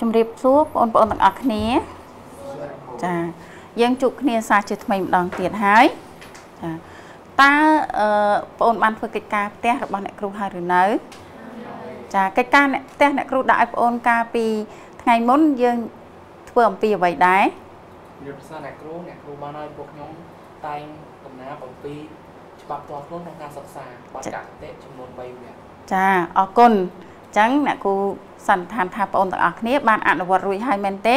ជំរាបសួរបងប្អូនទាំងអស់គ្នាចាយើងជួបគ្នាសាជាថ្មីម្ដងទៀតហើយចាតើអឺបងប្អូនបានធ្វើកិច្ចការផ្ទះរបស់អ្នកគ្រូហើយឬនៅ ចាកិច្ចការអ្នកផ្ទះអ្នកគ្រូដាក់ឲ្យបងប្អូនកាលពីថ្ងៃមុនយើងធ្វើអំពីអ្វីដែរជំរាបសួរអ្នកគ្រូអ្នកគ្រូបានឲ្យពួកខ្ញុំតែងដំណើរអំពីច្បាប់ផ្ទាល់ខ្លួនក្នុងការសិក្សាបទកតិចំនួន3វគ្គចាអរគុណអញ្ចឹងអ្នកគ្រូសន្និដ្ឋានថាបងប្អូនទាំងអស់គ្នាបានអនុវត្តរួចហើយមែនទេ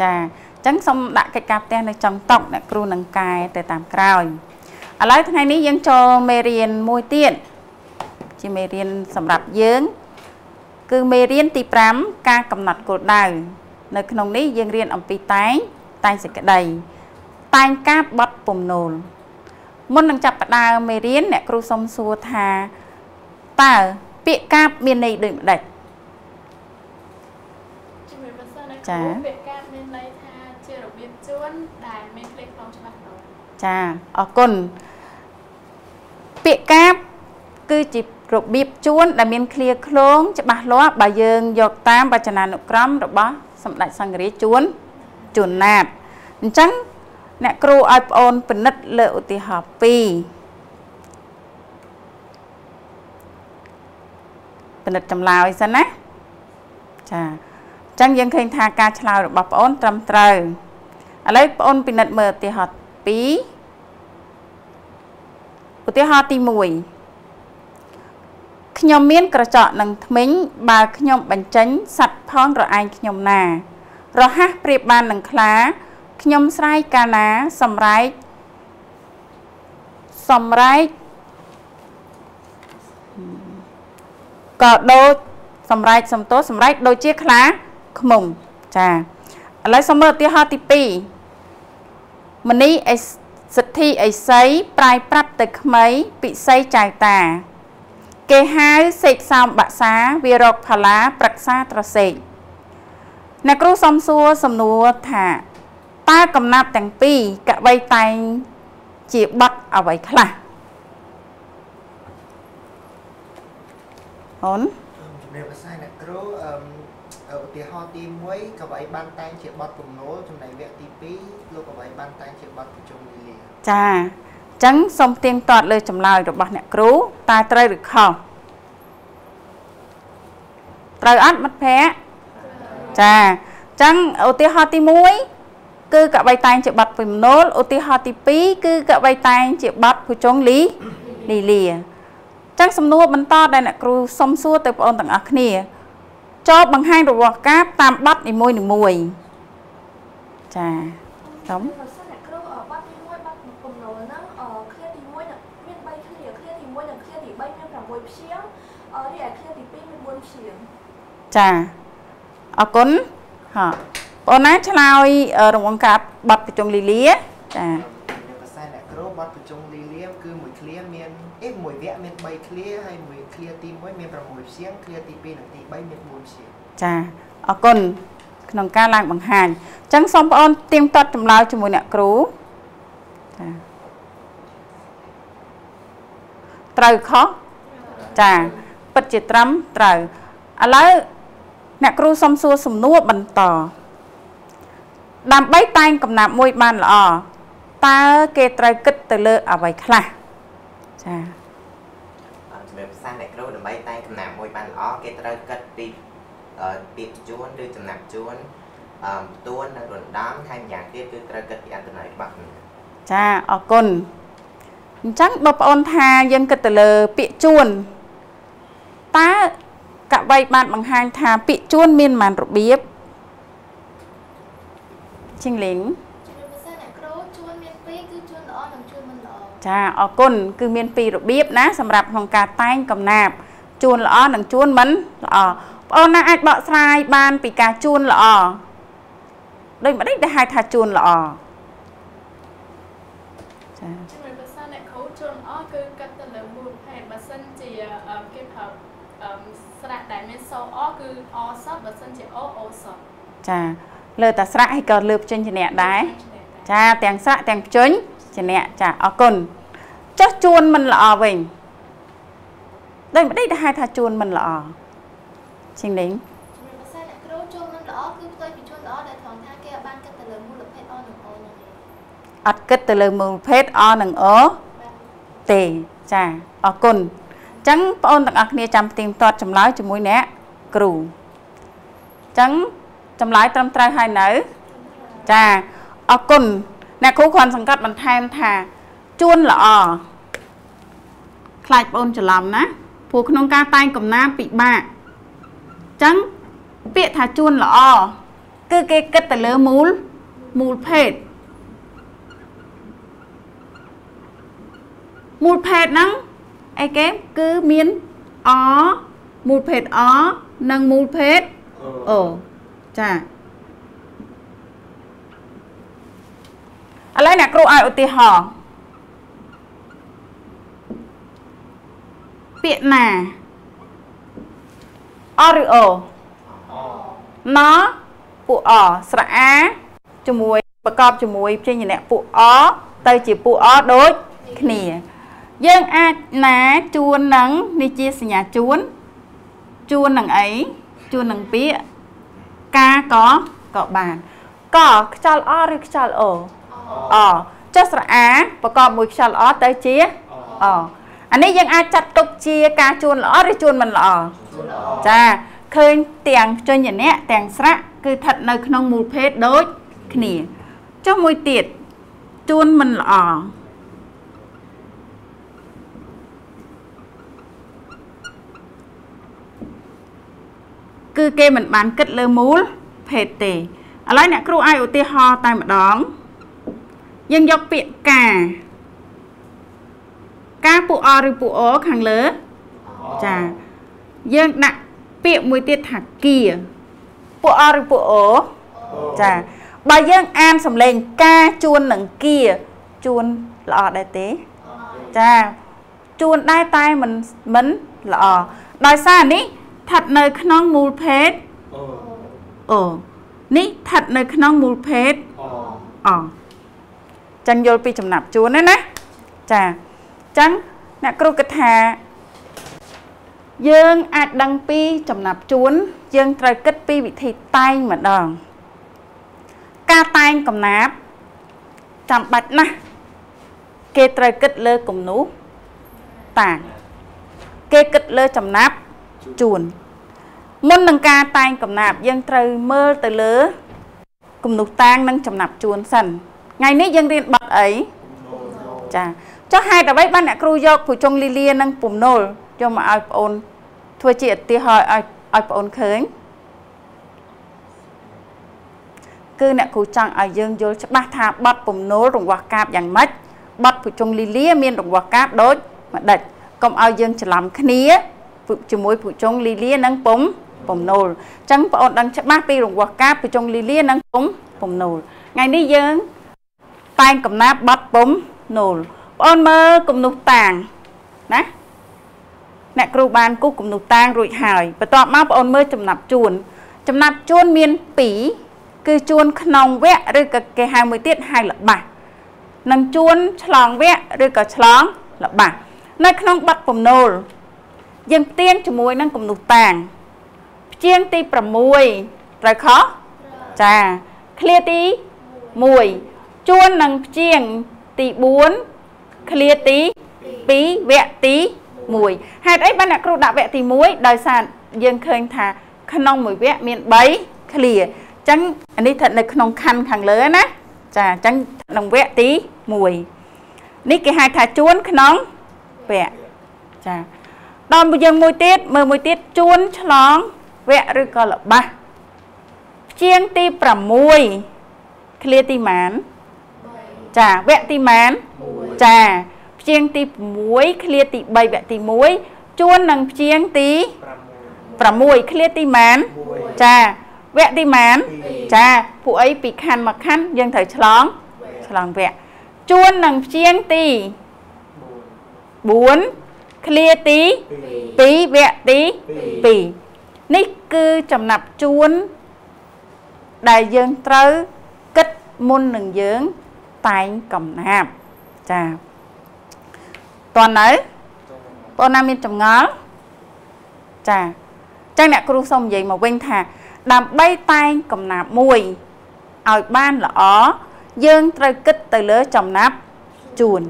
ចាអញ្ចឹងសូមដាក់កិច្ចការផ្ទះនៅចុងតុអ្នកគ្រូនឹងកែទៅតាមក្រោយឥឡូវថ្ងៃនេះយើងចូលមេរៀនមួយទៀតជាមេរៀនសម្រាប់យើង គឺមេរៀនទី5ការកំណត់គោលដៅនៅក្នុងនេះយើងរៀនអំពីតែងតែងសេចក្តីតែងការបត់ពំនូលមុននឹងចាប់ផ្ដើមមេរៀនអ្នកគ្រូសុំសួរថាតើ ពាក្យកាបមានន័យដូចម្ដេចជំរាបសួរអ្នកចា៎គ្រូពាក្យកាបមានន័យថាជារបៀបជួនដែលមានផ្លេចខ្លងច្បាស់លាស់ចាអរគុណពាក្យកាបគឺជារបៀបជួនដែលមានឃ្លាឃ្លោងច្បាស់លាស់បើយើងយកតាមវចនានុក្រមរបស់សម្ដេចសង្ឃរាជជួនជួនណាតអញ្ចឹងអ្នកគ្រូឲ្យប្អូនពិនិត្យលើឧទាហរណ៍2 ពិនិត្យចម្លើយសិនណាចាអញ្ចឹងយើងឃើញថាការឆ្លើយរបស់ប្អូនត្រឹមត្រូវឥឡូវប្អូនពិនិត្យមើលឧទាហរណ៍2ឧទាហរណ៍ទី1ខ្ញុំមានក្រចកនឹងធ្មេញបើខ្ញុំបញ្ចេញសัตว์ផងរឯងខ្ញុំណា រហ័សប្រៀបបាននឹងខ្លាខ្ញុំស្រែកកាលណាសម្រែកសម្រែក ក៏ដូចសម្រែកសំទោសសម្រែកដូចជាខ្លាខ្មុំចាឥឡូវសូមមើលឧទាហរណ៍ទី2មនីអេសិទ្ធិអេសីប្រាយប្រាប់ទៅក្មៃពិសីចៅតា គេហៅសេកសោមបាក់សាវារកផាឡាប្រឹក្សាត្រសេកអ្នកគ្រូសំសួរសំណួរថាតើកំណាប់ទាំងពីរកបីតែងជាបတ်អ្វីខ្លះ អូនជំរាបសួរអ្នកគ្រូអឺឧទាហរណ៍ទី1កវីបានតែងជាបទពំនូលចំណែកវគ្គទី2លោកកវីបានតែងជាបទប្រជុំលីលាចាអញ្ចឹងសូមទៀងទាត់លើចម្លើយរបស់អ្នកគ្រូតើត្រូវឬខុសត្រូវអត់មិត្តភ័ក្តិចាអញ្ចឹងឧទាហរណ៍ទី1គឺកបីតែងជាប័ណ្ណពំនូលឧទាហរណ៍ទី2គឺកបីតែងជាប័ណ្ណភុជងលីលីលាអញ្ចឹងសំណួរបន្តដែលអ្នកគ្រូសុំសួរទៅបងប្អូនទាំងអស់គ្នាចូលបង្ហាញរបស់ការតាមប័ណ្ណនីមួយនីមួយចាសូមបើសិនអ្នកគ្រូអឺបាត់ទី1បាត់គំនូលហ្នឹងអឺឃ្លាទី1មាន3ឃ្លាឃ្លាទី1និងឃ្លាទី3មាន6ព្យាង្គអឺរីឯឃ្លាទី2មាន4ព្យាង្គចាអរគុណហ៎បងណាឆ្លើយអឺរង្វង់ការប័ណ្ណប្រជុំលីលាចាជំរាបសួរអ្នកគ្រូបទប្រជុំលីលាគឺមួយឃ្លាមាន អេមួយវគ្គមាន3ឃ្លាហើយមួយឃ្លាទី1មាន6ព្យាង្គឃ្លាទី2និងទី3មាន4ព្យាង្គចាអរគុណក្នុងការឡើងបង្ហាញអញ្ចឹងសូមបងអូនទៀងទាត់ចម្លើយជាមួយអ្នកគ្រូចាត្រូវខុសចាពិតជាត្រឹមត្រូវឥឡូវអ្នកគ្រូសុំសួរសំណួរបន្តដើម្បីតែងកំណាប់មួយបានល្អតើគេត្រូវគិតទៅលើអ្វីខ្លះ ចាអឺជំរាបសួរអ្នកគ្រូដើម្បីតែងកំណាព្យមួយបានល្អគេត្រូវគិតពីអឺពីជួនឬចំណាប់ជួនអឺផ្ទួននិងរណ្ដំហើយម្យ៉ាងទៀតគឺត្រូវគិតពីអត្ថន័យរបស់វាចាអរគុណអញ្ចឹងបងប្អូនថាយើងគិតទៅលើពាក្យជួនតើកវីបានបង្ហាញថាពាក្យជួនមានប៉ុន្មានរបៀបជាងលេង ចាអរគុណគឺមានពីររបៀបណាសម្រាប់ក្នុងការតែងកំណាព្យជួនល្អនិងជួនមិនល្អបងប្អូនណាអាចបកស្រាយបានពីការជួនល្អដូចម្ដេចដែលហៅថាជួនល្អចាជំរាបសួរអ្នកគ្រូជួនល្អគឺកាត់ទៅលើមូលហេតុបើសិនជាអឺគេប្រើអឺស្រៈដែលមានសូអគឺអសតបើសិនជាអូអូសតចាលើតែស្រៈហើយក៏លើបចេញជាអ្នកដែរចាទាំងស្រៈទាំងភ្ជុញ ជាអ្នកចាអរគុណចុះជួនមិនល្អវិញដូចម្ដេចដែលហៅថាជួនមិនល្អជាងនេះអត់គិតទៅលើមូលភេទអនិងអទេចាអរគុណអញ្ចឹងបងអូនទាំងអស់គ្នាចាំផ្ទៀងផ្ទាត់ចម្លើយជាមួយអ្នកគ្រូអញ្ចឹងចម្លើយត្រឹមត្រូវហើយនៅ ចាអរគុណ អ្នកគ្រូគ្រាន់សង្កត់បន្ថែមថាជួនល្អខ្លាចបងអូនច្រឡំណាព្រោះក្នុងការតែងកំណាពិបាកអញ្ចឹងពាក្យថាជួនល្អគឺគេគិតទៅលើមូលមូលភេទមូលភេទហ្នឹងអីគេគឺមានអមូលភេទអនិងមូលភេទអូចា ឥឡូវអ្នកគ្រូឲ្យឧទាហរណ៍ពាក្យណាអឬអូណពួកអស្រអាជាមួយប្រកបជាមួយព្យញ្ញៈពួកអទៅជាពួកអដូចគ្នា យើងអាចណាជួននឹងនេះជាសញ្ញាជួនជួននឹងអីជួននឹងពាក្យកាក៏ក៏បានកខ្យល់អឬខ្យល់អូ អចុះស្រអាប្រកបមួយខ្យល់អទៅជាអអានេះយើងអាចចាត់ទុកជាការជួនល្អឬជួនមិនល្អចាឃើញទាំងចញ្ញនៈទាំងស្រៈគឺស្ថិតនៅក្នុងមូលភេទដូចគ្នាចុះមួយទៀតជួនមិនល្អគឺគេមិនបានគិតលើមូលភេទទេឥឡូវអ្នកគ្រូឲ្យឧទាហរណ៍តែម្ដង យើងយកពាក្យការការពួកអឬពួកអខាងលើចាយើងដាក់ពាក្យមួយទៀតថាគៀពួកអឬពួកអូចាបើយើងអានសំឡេងការជួននឹងគៀជួនល្អដែរទេចាជួនដែរតែមិនមិនល្អដោយសារនេះស្ថិតនៅក្នុងមូលភេទអូនេះស្ថិតនៅក្នុងមូលភេទអ ចឹងយល់ពីចំណាប់ជួនណាណាចាចឹងអ្នកគ្រូគិតថា យើងអាចដឹងពីចំណាប់ជួន យើងត្រូវគិតពីវិធីតែងម្ដង ការតែងកំណាប់ចាំបាច់ណាស់គេត្រូវគិតលើគំនូសតាងគេគិតលើចំណាប់ជួនមុននឹងការតែងកំណាប់យើងត្រូវមើលទៅលើគំនូសតាងនិងចំណាប់ជួនសិន ថ្ងៃនេះយើងរៀនបទអីចាចុះហេតុអ្វីបានអ្នកគ្រូយកពូចុងលីលានិងពំនុលយកមកឲ្យបងអូនធ្វើជាឧទាហរណ៍ឲ្យឲ្យបងអូនឃើញគឺអ្នកគ្រូចង់ឲ្យយើងយល់ច្បាស់ថាបទពំនុលរង្វាស់កាបយ៉ាងម៉េចបទពូចុងលីលាមានរង្វាស់កាបដូចម្ដេចកុំឲ្យយើងច្រឡំគ្នាជាមួយពូចុងលីលានិងពំពំនុលអញ្ចឹងបងអូនដឹងច្បាស់ពីរង្វាស់កាបពូចុងលីលានិងពំពំនុលថ្ងៃនេះយើង តែងកំណាប់បទពំនុលបងអូនមើលគំនុះតាងណាអ្នកគ្រូបានគូសគំនុះតាងរួចហើយបន្ទាប់មកបងអូនមើលចំណាប់ជួន ចំណាប់ជួនមាន2គឺជួនក្នុងវគ្គឬក៏គេហៅមួយទៀតហៅល្បះនិងជួនឆ្លងវគ្គឬក៏ឆ្លងល្បះនៅក្នុងប័ណ្ណពំនូលយើងផ្ទៀងជាមួយនឹងគំនុះតាងព្យាង្គទី6ត្រូវខុសចាឃ្លាទី1 ជួននឹងព្យាង្គទី4ឃ្លាទី2វគ្គទី1ហេតុអីបានអ្នកគ្រូដាក់វគ្គទី1ដោយសារយើងឃើញថាក្នុងមួយវគ្គមាន3ឃ្លាអញ្ចឹងអានេះស្ថិតនៅក្នុងខណ្ឌខាងលើណាចាអញ្ចឹងក្នុងវគ្គទី1នេះគេហៅថាជួនក្នុងវគ្គចាដល់យើងមួយទៀតមើលមួយទៀតជួនឆ្លងវគ្គឬក៏លបាសជាងទី6ឃ្លាទីម៉ាន ចាវគ្គទីម៉ានចាព្យាង្គទី6ឃ្លាទី3វគ្គទី1ជួននឹងព្យាង្គទី6ឃ្លាទីម៉ានចាវគ្គទីម៉ានចាពួកអីពីខណ្ឌមកខណ្ឌយើងត្រូវឆ្លងឆ្លងវគ្គជួននឹងព្យាង្គទី4ឃ្លាទី2វគ្គទី2នេះគឺចំណាប់ជួនដែលយើងត្រូវគិតមុននឹងយើង តែងកំណាប់ចាតើនៅបងណាមានចម្ងល់ចាចឹងអ្នកគ្រូសូមនិយាយមកវិញថាដើម្បីតែងកំណាប់មួយឲ្យបានល្អយើងត្រូវគិតទៅលើចំណាប់ជួន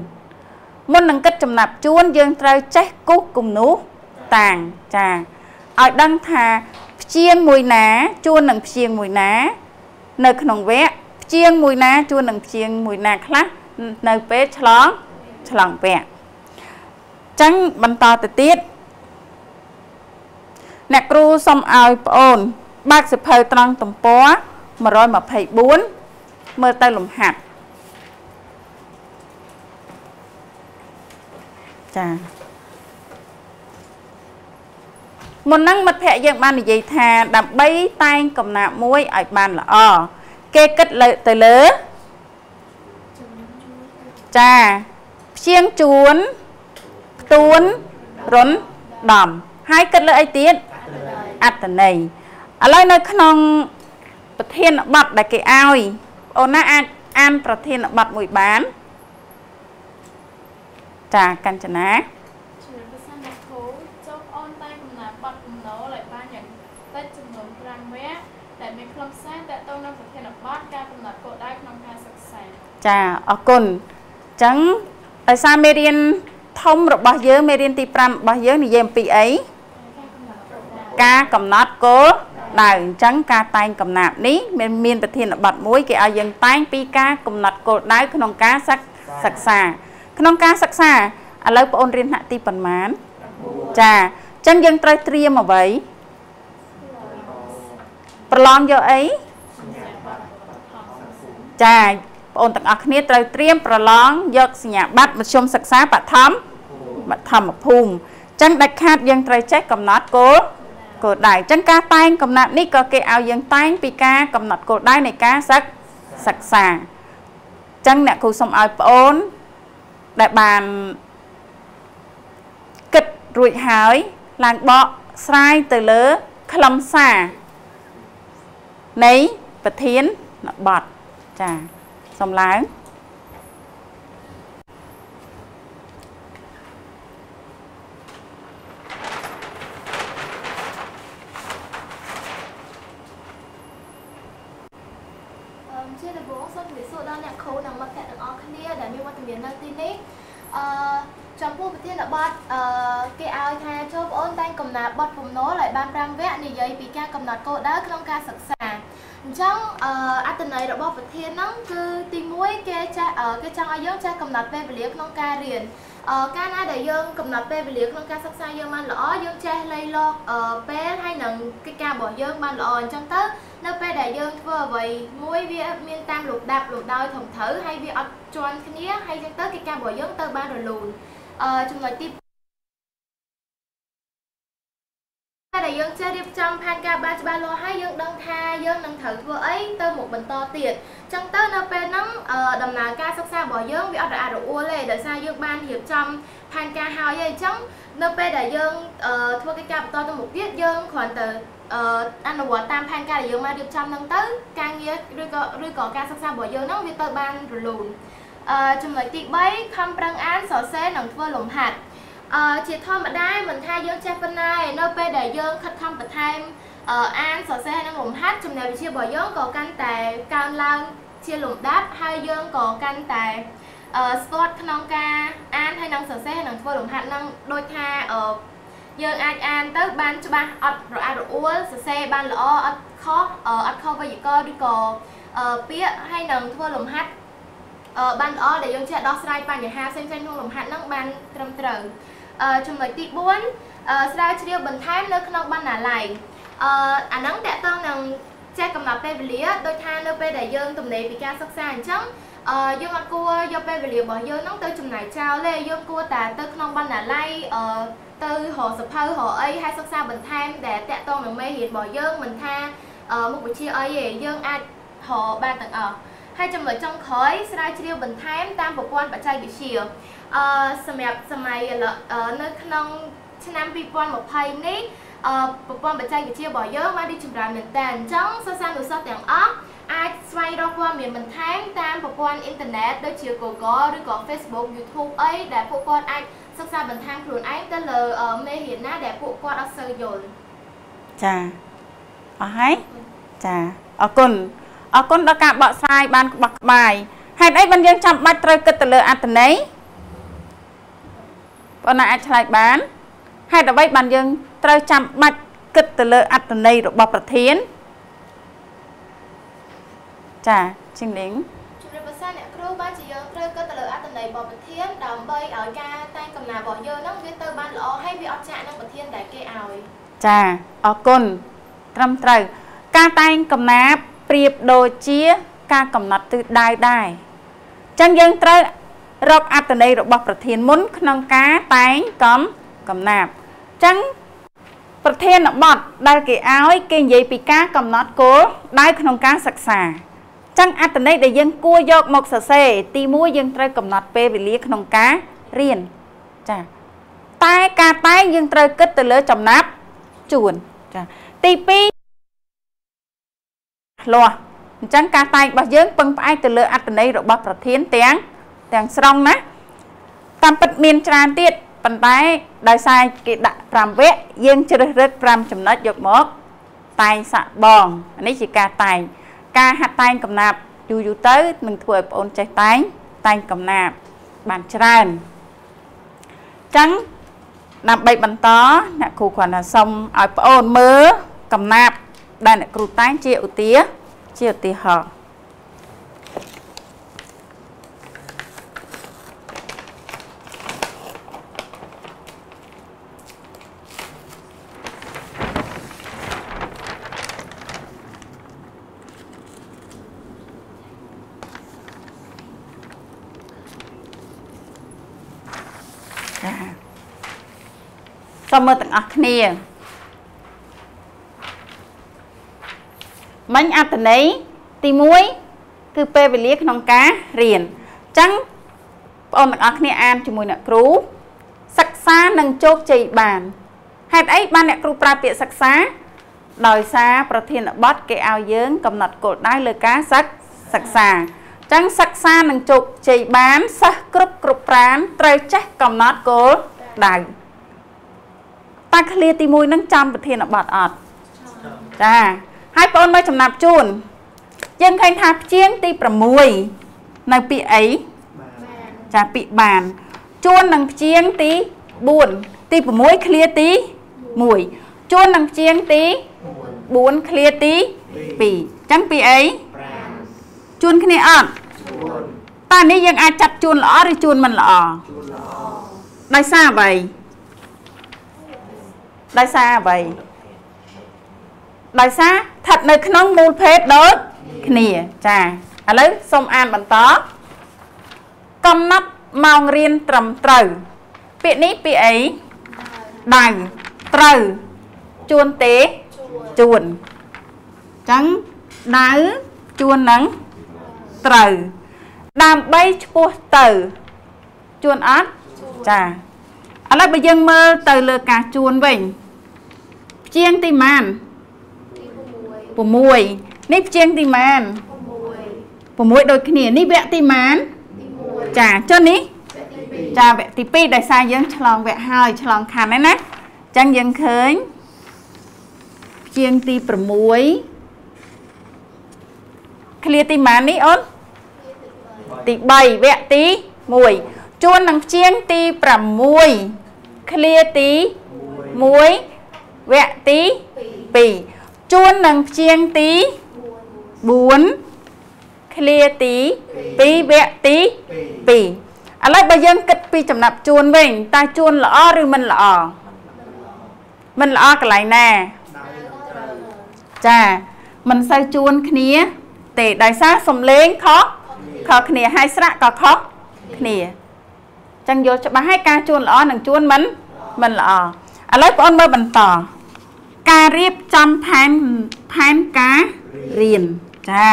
មុននឹងគិតចំណាប់ជួន យើងត្រូវចេះគូសគំនូសតាងចាឲ្យដឹងថាព្យាង្គមួយណាជួននឹងព្យាង្គមួយណា នៅក្នុងវគ្គ ព្យាង្គមួយណាជួននឹងព្យាង្គមួយណាខ្លះនៅពេលឆ្លងឆ្លងវគ្គចឹងបន្តទៅទៀតអ្នកគ្រូសុំឲ្យប្អូន បើកសិភៅត្រង់ទំព័រ124មើលទៅលំហាត់ចាមុនហ្នឹងមិត្តភ័ក្តិយើងបាននិយាយថាដើម្បីតែងកំណាប់មួយឲ្យបានល្អ គេគិតលើទៅលើចាព្យាង្គជួនផ្ទួនរុនដំហើយគិតលើអីទៀតអត្តន័យឥឡូវនៅក្នុងប្រធានបទដែលគេឲ្យអូនណាអាចអានប្រធានបទមួយបានចាកញ្ចនាជំរាបសួរអ្នកគ្រូចូលអូនតែកំណត់បទកំណោឲ្យបានយ៉ាងតិចចំនួន5វគ្គដែលមានខ្លឹមសារតទៅនឹងប្រធានបទការកំណត់គោលដៅក្នុងការសិក្សា ចាអរគុណអញ្ចឹងដោយសារមេរៀនធំរបស់យើងមេរៀនទី5របស់យើងនិយាយអំពីអីការកំណត់គោលដៅអញ្ចឹងការតែងកំណាប់នេះមានមានប្រធានបទមួយគេឲ្យយើងតែងពីការកំណត់គោលដៅក្នុងការសិក្សា ក្នុងការសិក្សាឥឡូវបងអូនរៀនថ្នាក់ទីប៉ុន្មានចាអញ្ចឹងយើងត្រូវត្រៀមអ្វីប្រឡងយកអីចា បងអូនទាំងអស់គ្នាត្រូវត្រៀមប្រឡងយកសញ្ញាបត្រមធ្យមសិក្សាបឋមបឋមភូមិអញ្ចឹងដាច់ខាតយើងត្រូវចេះកំណត់គោលគោលដៅអញ្ចឹងការតែងកំណត់នេះក៏គេឲ្យយើងតែងពីការកំណត់គោលដៅនៃការសិក្សាអញ្ចឹងអ្នកគ្រូសូមឲ្យប្អូនដែលបានគិតរួចហើយឡើងបកស្រាយទៅលើខ្លឹមសារនៃប្រធានបទចា សូមឡើងបទពំនោលឲ្យបាន5វគ្គនិយាយពីការកំណត់គោលដៅក្នុងការសិក្សាអញ្ចឹងអត្តន័យរបស់ប្រធានហ្នឹងគឺទី1 គេចេះគេចង់ឲ្យយើងចេះកំណត់ពេលវេលាក្នុងការរៀនកាលណាដែលយើងកំណត់ពេលវេលាក្នុងការសិក្សាយើងបានល្អយើងចេះលៃលកពេលហើយនឹងកិច្ចការរបស់យើងបានល្អអញ្ចឹងទៅនៅពេលដែលយើងធ្វើអ្វីមួយវាមានតាមលំដាប់លំដោយត្រឹមត្រូវហើយវាអត់ជាន់គ្នាហើយអញ្ចឹងទៅកិច្ចការរបស់យើងទៅបានរលូនអឺចំណុចទី ដែលយើងចេះរៀបចំផែនការបានច្បាស់លាស់ហើយយើងដឹងថាយើងនឹងត្រូវធ្វើអីទៅមុខបន្តទៀតអញ្ចឹងទៅនៅពេលហ្នឹងដំណើរការសិក្សារបស់យើងវាអត់រអាក់រអួលទេដោយសារយើងបានរៀបចំផែនការហើយហើយអញ្ចឹងនៅពេលដែលយើងធ្វើកិច្ចការបន្តទៅមុខទៀតយើងគ្រាន់តែអនុវត្តតាមផែនការដែលយើងបានរៀបចំហ្នឹងទៅការងារឬក៏ឬក៏ការសិក្សារបស់យើងហ្នឹងវាទៅបានរលូនអឺចំណុចទី3ខំប្រឹងអានសរសេរនិងធ្វើលំហាត់ អឺជាធម្មតាមិនថាយើងចេះប៉ុណ្ណាឯនៅពេលដែលយើងខិតខំបន្ថែមអានសរសេរនិងលំហាត់ចំណេះវិជ្ជារបស់យើងក៏កាន់តែកើនឡើងជាលំដាប់ហើយយើងក៏កាន់តែអឺស្ទាត់ក្នុងការអានហើយនិងសរសេរនិងធ្វើលំហាត់នឹងដូចថាអឺយើងអាចអានទៅបានច្បាស់អត់រអាក់រអួលសរសេរបានល្អអត់ខុសអត់ខុសវេយ្យាករណ៍ឬក៏ពាក្យហើយនឹងធ្វើលំហាត់បានល្អដែលយើងចេះដោះស្រាយបញ្ហាផ្សេងៗក្នុងលំហាត់ហ្នឹងបានត្រឹមត្រូវ ចំណុចទី4ស្រាវជ្រាវបន្ថែមនៅក្នុងបណ្ណាល័យអឺអាហ្នឹងតកតងនឹងចេះកំណត់ពេលវេលាដូចថានៅពេលដែលយើងទំនេរពីការសិក្សាអញ្ចឹងអឺយើងអត់គួរយកពេលវេលារបស់យើងហ្នឹងទៅចំណាយចោលទេយើងគួរតែទៅក្នុងបណ្ណាល័យអឺទៅរកសភៅរកអីហើយសិក្សាបន្ថែមដែលតកតងនឹងមេរៀនរបស់យើងមិនថាមុខវិជ្ជាអីទេយើងអាចរកបានទាំងអស់ហើយចំណុចចុងក្រោយស្រាវជ្រាវបន្ថែមតាមប្រព័ន្ធបច្ចេកវិទ្យា អឺសម្រាប់សម័យនៅក្នុងឆ្នាំ2020នេះអឺប្រព័ន្ធបច្ចេកវិទ្យារបស់យើងបានរីកចម្រើនមែនតើអញ្ចឹងសិស្សានុសិស្សទាំងអស់អាចស្វែងរកព័ត៌មានបន្ថែមតាមប្រព័ន្ធអ៊ីនធឺណិតដូចជា Google ឬក៏ Facebook YouTube អីដែលពួកគាត់អាចសិក្សាបន្ថែមខ្លួនឯងទៅលើមេរៀនណាដែលពួកគាត់អត់សូវយល់ចាអស់ហើយចាអរគុណអអរគុណដល់ការបកស្រាយបានក្បោះក្បាយហេតុអីបានយើងចាំបាច់ត្រូវគិតទៅលើអត្តន័យ បងណាអាចឆ្លើយបានហេតុអ្វីបានយើងត្រូវចាំបាច់គិតទៅលើអត្តន័យរបស់ប្រធានចាជីងលីងជំរាបសួរអ្នកគ្រូបានជាយើងត្រូវគិតទៅលើអត្តន័យរបស់ប្រធានដើម្បីឲ្យការតែងកំណើរបស់យើងហ្នឹងវាទៅបានល្អហើយវាអត់ចាក់នឹងប្រធានដែលគេឲ្យចាអរគុណត្រឹមត្រូវការតែងកំណាព្យប្រៀបដូចជា ការកំណត់ទិសដៅដែរអញ្ចឹងយើងត្រូវ រកអត្តន័យរបស់ប្រធានមុន ក្នុងការតែងកំកំណាព្យអញ្ចឹងប្រធានបទដែលគេឲ្យគេនិយាយពីការកំណត់គោលដៅក្នុងការសិក្សាចឹងអត្តន័យដែលយើងគួរយកមកសរសេរទី1យើងត្រូវកំណត់ពេលវេលាក្នុងការរៀនចាតែការតែងយើងត្រូវគិតទៅលើចំណាប់ជួនចាទី2លាស់អញ្ចឹងការតែងរបស់យើងពឹងផ្អែកទៅលើអត្តន័យរបស់ប្រធានទាំង ទាំងស្រុងណាតាមពិតមានច្រើនទៀតប៉ុន្តែដោយសារគេដាក់5វគ្គយើងជ្រើសរើស5ចំណុចយកមកតែងសាក់បងនេះជាការតែងការហាត់តែងកំណាប់យូរយូរទៅនឹងធ្វើឲ្យបងអូនចេះតែងតែងកំណាប់បានច្រើនអញ្ចឹងដើម្បីបន្តអ្នកគ្រូគ្រាន់តែសុំឲ្យបងអូនមើលកំណាប់ដែលអ្នកគ្រូតែងជាឧទាជាឧទាហរណ៍ សូមមើលទាំងអស់គ្នាមិញអត្តន័យទី1គឺពេលវេលាក្នុងការរៀនអញ្ចឹងបងប្អូនទាំងអស់គ្នាអានជាមួយអ្នកគ្រូសិក្សានិងជោគជ័យបានហេតុអីបានអ្នកគ្រូប្រើពាក្យសិក្សាដោយសារប្រធានបទគេឲ្យយើង កំណត់គោលដៅលើការសិក្សាអញ្ចឹងសិក្សានិងជោគជ័យបានសិស្សគ្រប់គ្រប់ប្រានត្រូវចេះកំណត់គោលដៅ តើឃ្លាទី1នឹងចាំប្រធានបទអត់ចាហើយបងមើលចំណាប់ជូនយើងឃើញថាព្យាង្គទី6នៅពាក្យអីចាពាក្យបានជួននឹងព្យាង្គទី4ទី6ឃ្លាទី1ជួននឹងព្យាង្គទី4ឃ្លាទី2អញ្ចឹងពាក្យអីជួនគ្នាអត់តើនេះយើងអាចចាត់ជួនល្អឬជួនមិនល្អជួនល្អដោយសារអ្វី ដោយសារអ្វីដោយសារស្ថិតនៅក្នុងមូលភេទដូចគ្នាចាឥឡូវសូមអានបន្តកំណត់ម៉ោងរៀនត្រឹមត្រូវពាក្យនេះពាក្យអីដៅត្រូវជួនទេជួនអញ្ចឹងដៅជួននឹងត្រូវដើម្បីឈ្មោះទៅជួនអត់ចាឥឡូវបើយើងមើលទៅលើការជួនវិញ ជាងទីម៉ាន6នេះព្យាង្គទីម៉ាន6ដូចគ្នានេះវគ្គទីម៉ានចាចុះនេះចាវគ្គទី2ដោយសារយើងឆ្លងវគ្គហើយឆ្លងខណ្ឌហ្នឹងណាអញ្ចឹងយើងឃើញព្យាង្គទី6ឃ្លាទីម៉ាននេះអូនទី3វគ្គទី1ជួននឹងព្យាង្គទី6ឃ្លាទី1 វគ្គទី2ជួននឹងព្យាង្គទី4ឃ្លាទី2វគ្គទី2ឥឡូវបើយើងគិតពីចំណាប់ជួនវិញតើជួនល្អឬមិនល្អមិនល្អកន្លែងណាចាមិនសូវជួនគ្នាទេដោយសារសំលេងខុសខុសគ្នាហើយស្រៈក៏ខុសគ្នាចឹងយល់ច្បាស់ហើយការជួនល្អនិងជួនមិនមិនល្អ ឥឡូវបងប្អូនមើលបន្ត ការរៀបចំផែនផែនការរៀនចា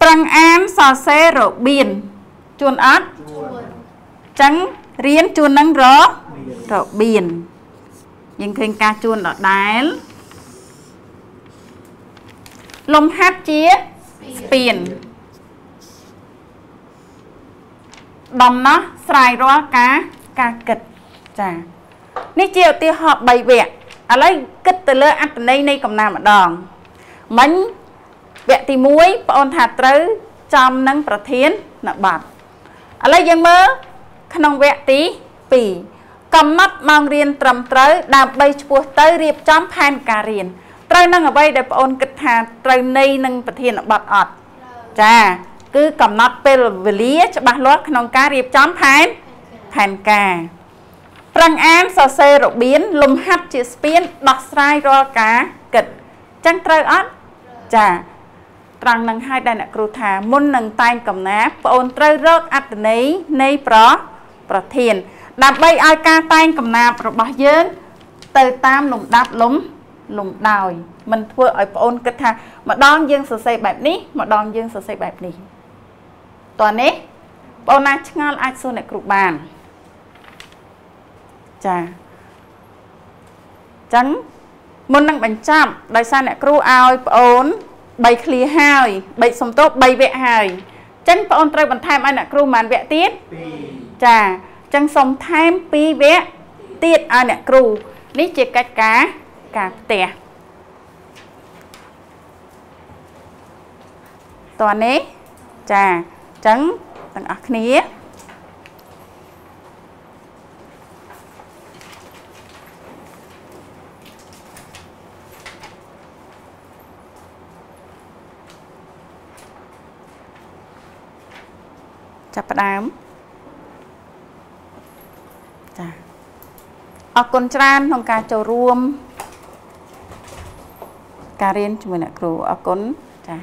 ប្រឹងអានសរសេររបៀនជួនអត់ចឹងរៀនជួននឹងររបៀនយើងឃើញការជួនដដែល លំហាត់ជាស្ពានដំណោះស្រាយរាល់ការការគិត ចានេះជាឧទាហរណ៍3វគ្គឥឡូវគិតទៅលើអត្តន័យនៃកំណាម្ដងមិញវគ្គទី1បងអូនថាត្រូវចំនឹងប្រធាននបတ်ឥឡូវយើងមើលក្នុងវគ្គទី2កំណត់ម៉ោងរៀនត្រឹមត្រូវដើម្បីឆ្ពោះទៅរៀបចំផែនការរៀនត្រូវនឹងអ្វីដែលបងអូនគិតថាត្រូវនៃនឹងប្រធានបတ်អត់ចាគឺកំណត់ពេលវេលាច្បាស់លាស់ក្នុងការរៀបចំផែនផែនការ ប្រឹងអានសរសេររបៀនលំហាត់ជាស្ពានដោះស្រាយរាល់ការគិតចឹងត្រូវអត់ចាត្រង់នឹងឲ្យដែលអ្នកគ្រូថាមុននឹងតែងកំណាប្អូនត្រូវរកអត្តន័យនៃប្រប្រធាន ដើម្បីឲ្យការតែងកំណាព្យរបស់យើង ទៅតាមលំដាប់លំលំដោយមិនធ្វើឲ្យប្អូនគិតថាម្ដងយើងសរសេរបែបនេះម្ដងយើងសរសេរបែបនេះតោះនេះបងណាឆ្ងល់អាចសួរអ្នកគ្រូបាន ចាចឹងមុននឹងបញ្ចប់ដោយសារអ្នកគ្រូឲ្យប្អូន3ឃ្លាហើយ3សំទោស3វគ្គហើយចឹងប្អូនត្រូវបន្ថែមឲ្យអ្នកគ្រូប៉ុន្មានវគ្គទៀត2ចាចឹងសុំថែម2វគ្គទៀតឲ្យអ្នកគ្រូនេះជាកិច្ចការការផ្ទះតើនេះចាចឹងទាំងអស់គ្នា ចាប់ផ្ដើមចាអរគុណច្រើនក្នុងការចូលរួម ការរៀនជាមួយអ្នកគ្រូអរគុណចា